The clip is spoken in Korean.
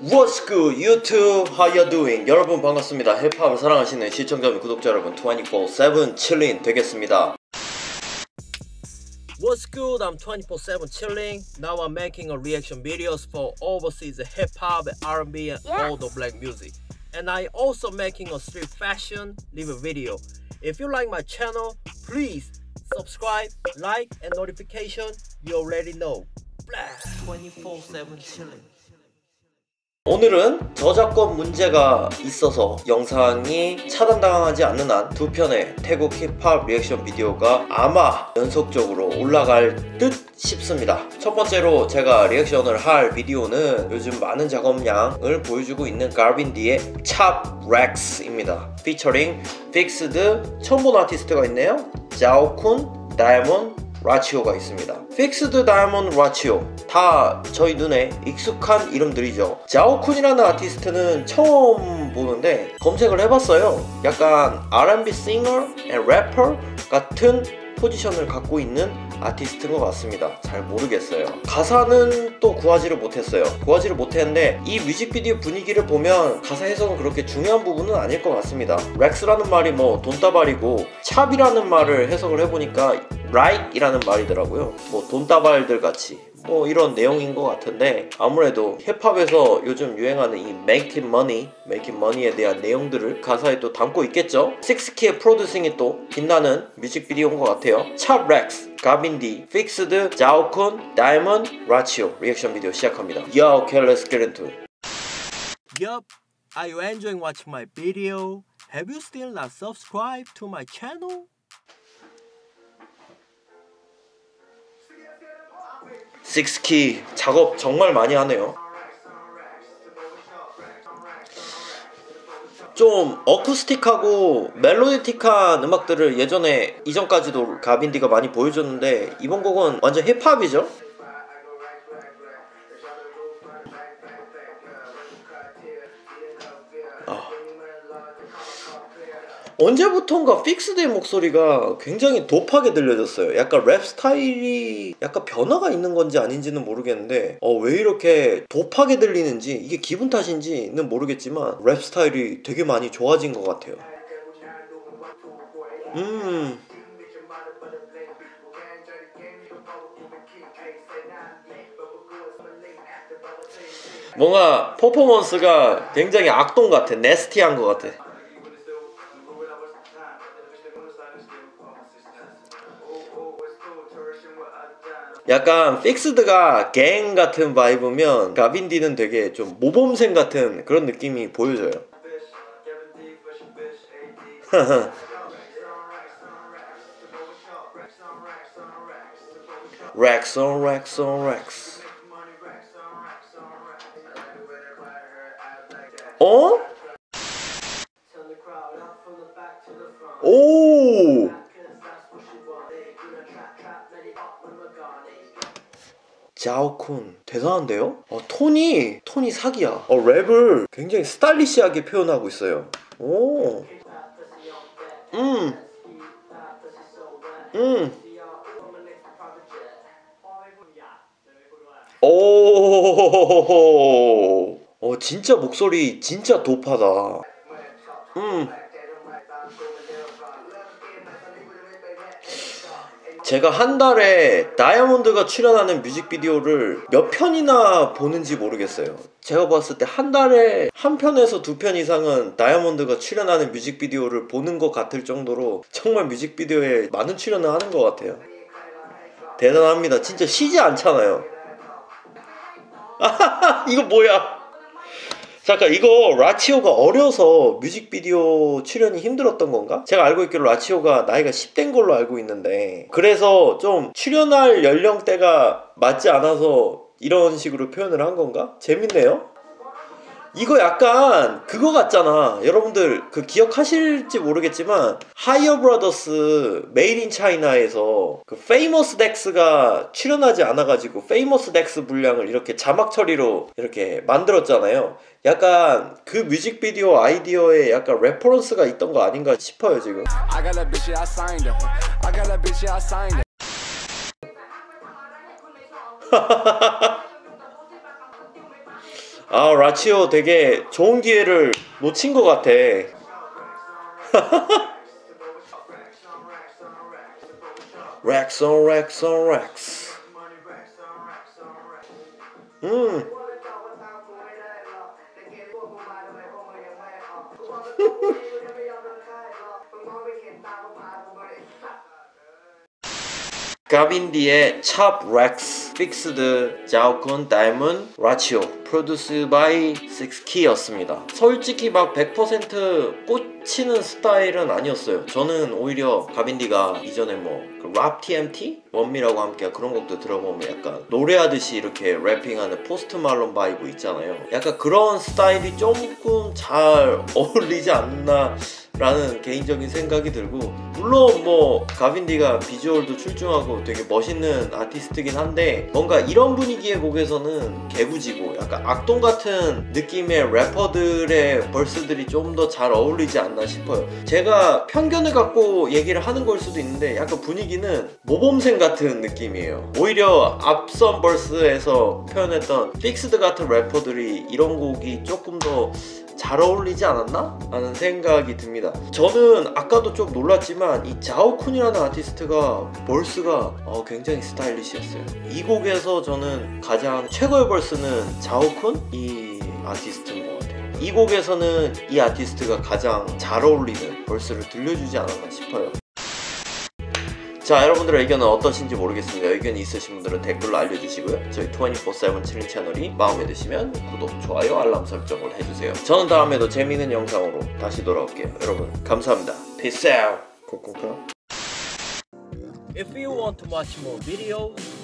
What's good YouTube? How you doing? 여러분 반갑습니다. 힙합을 사랑하시는 시청자 및 구독자 여러분 24/7 칠린 되겠습니다. What's good? I'm 24/7 chilling. Now I'm making a reaction videos for overseas hip hop, R&B, and all the black music. And I also making a street fashion live video. If you like my channel, please subscribe, like, and notification. You already know. 24/7 chilling. 오늘은 저작권 문제가 있어서 영상이 차단당하지 않는 한 두 편의 태국 힙합 리액션 비디오가 아마 연속적으로 올라갈 듯 싶습니다. 첫 번째로 제가 리액션을 할 비디오는 요즘 많은 작업량을 보여주고 있는 GAVIN.D의 ชอบ RACKS입니다. 피처링 FIIXD 처음 본 아티스트가 있네요. JAOKHUN, DIAMOND, RachYO가 있습니다. FIIXD DIAMOND RachYO 다 저희 눈에 익숙한 이름들이죠. JAOKHUN이라는 아티스트는 처음 보는데 검색을 해봤어요. 약간 R&B singer and rapper 같은 포지션을 갖고 있는 아티스트인 것 같습니다. 잘 모르겠어요. 가사는 또 구하지를 못했어요. 구하지를 못했는데 이 뮤직비디오 분위기를 보면 가사 해석은 그렇게 중요한 부분은 아닐 것 같습니다. racks라는 말이 뭐 돈다발이고 ชอบ이라는 말을 해석을 해보니까 like이라는 말이더라고요. 뭐 돈다발들 같이 뭐 이런 내용인 것 같은데 아무래도 힙합에서 요즘 유행하는 이 making money, making money에 대한 내용들을 가사에 또 담고 있겠죠. 식스키의 producing이 또 빛나는 뮤직비디오인 것 같아요. ชอบ Racks, 가빈디, 픽스드, 자오쿤, 다이먼드, 라치오 리액션 비디오 시작합니다. Yo, okay, let's get into it. Yup, are you enjoying watching my video? Have you still not subscribed to my channel? 식스키 작업 정말 많이 하네요. 좀 어쿠스틱하고 멜로디틱한 음악들을 예전에 이전까지도 가빈디가 많이 보여줬는데 이번 곡은 완전 힙합이죠. 언제부턴가 픽스드의 목소리가 굉장히 dope하게 들려졌어요. 약간 랩 스타일이 약간 변화가 있는 건지 아닌지는 모르겠는데 어, 왜 이렇게 dope하게 들리는지 이게 기분 탓인지는 모르겠지만 랩 스타일이 되게 많이 좋아진 것 같아요. 음. 뭔가 퍼포먼스가 굉장히 악동 같아. nasty한 것 같아. 약간 픽스드가 갱 같은 vibe면 가빈디는 되게 좀 모범생 같은 그런 느낌이 보여져요. racks on racks on racks 어? 자오쿤 대단한데요? 어, 톤이 톤이 사기야. 어, 랩을 굉장히 스타일리시하게 표현하고 있어요. 오. 음. 음. 오. 어 진짜 목소리 진짜 도파다. 음. 제가 한 달에 다이아몬드가 출연하는 뮤직비디오를 몇 편이나 보는지 모르겠어요. 제가 봤을 때 한 달에 한 편에서 두 편 이상은 다이아몬드가 출연하는 뮤직비디오를 보는 것 같을 정도로 정말 뮤직비디오에 많은 출연을 하는 것 같아요. 대단합니다. 진짜 쉬지 않잖아요. 이거 뭐야? 잠깐 이거 라치오가 어려서 뮤직비디오 출연이 힘들었던 건가? 제가 알고 있기로 라치오가 나이가 10대인 걸로 알고 있는데 그래서 좀 출연할 연령대가 맞지 않아서 이런 식으로 표현을 한 건가? 재밌네요. 이거 약간 그거 같잖아. 여러분들 그 기억하실지 모르겠지만 하이어 브라더스 Made in China에서 그 페이머스 덱스가 출연하지 않아 가지고 페이머스 덱스 분량을 이렇게 자막 처리로 이렇게 만들었잖아요. 약간 그 뮤직비디오 아이디어에 약간 reference가 있던 거 아닌가 싶어요 지금. 아 라치오 되게 좋은 기회를 놓친 것 같아. 렉스 온 렉스 온 렉스 음 가빈디의 ชอบ Racks 픽스드 자오쿤 다이몬 라치오 produced by 6키였습니다 솔직히 막 100% 꽂히는 스타일은 아니었어요 저는 오히려 가빈디가 이전에 뭐랍 TMT? 원미라고 함께 그런 곡도 들어보면 약간 노래하듯이 이렇게 rapping하는 포스트 말론 vibe 있잖아요 약간 그런 스타일이 조금 잘 어울리지 않나 라는 개인적인 생각이 들고 물론 뭐 가빈디가 비주얼도 출중하고 되게 멋있는 아티스트긴 한데 뭔가 이런 분위기의 곡에서는 개구지고 약간 악동 같은 느낌의 래퍼들의 verse들이 좀 더 잘 어울리지 않나 싶어요. 제가 편견을 갖고 얘기를 하는 걸 수도 있는데 약간 분위기는 모범생 같은 느낌이에요. 오히려 앞선 verse에서 표현했던 픽스드 같은 래퍼들이 이런 곡이 조금 더 잘 어울리지 않았나? 라는 생각이 듭니다. 저는 아까도 좀 놀랐지만 이 자오쿤이라는 아티스트가 벌스가 어, 굉장히 스타일리시했어요. 이 곡에서 저는 가장 최고의 벌스는 자오쿤 이 아티스트인 것 같아요. 이 곡에서는 이 아티스트가 가장 잘 어울리는 벌스를 들려주지 않았나 싶어요. 자 여러분들의 의견은 어떠신지 모르겠습니다. 의견이 있으신 분들은 댓글로 알려주시고요. 저희 24-7 칠린 채널이 마음에 드시면 구독, 좋아요, 알람 설정을 해주세요. 저는 다음에도 재미있는 영상으로 다시 돌아올게요. 여러분 감사합니다. Peace out. 콩콩콩 If you want to watch more videos,